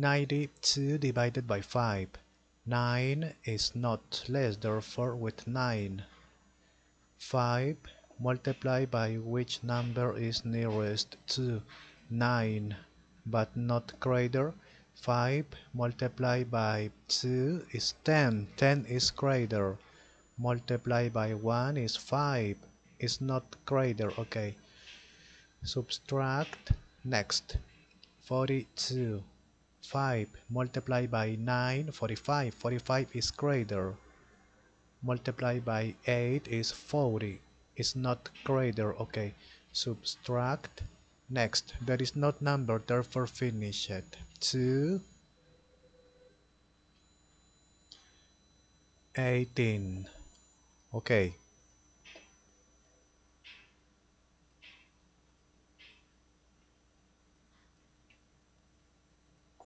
92 divided by 5. 9 is not less, therefore with 9. 5 multiplied by which number is nearest to 9 but not greater. 5 multiplied by 2 is 10. 10 is greater. Multiplied by 1 is 5. Is not greater. Okay. Subtract. Next. 42. 5 multiplied by 9 45 45 is greater. Multiplied by 8 is 40 is not greater. Okay. Subtract. Next. There is not number therefore finish it. 2 18 okay